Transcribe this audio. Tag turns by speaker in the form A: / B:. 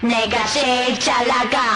A: Negas echa la.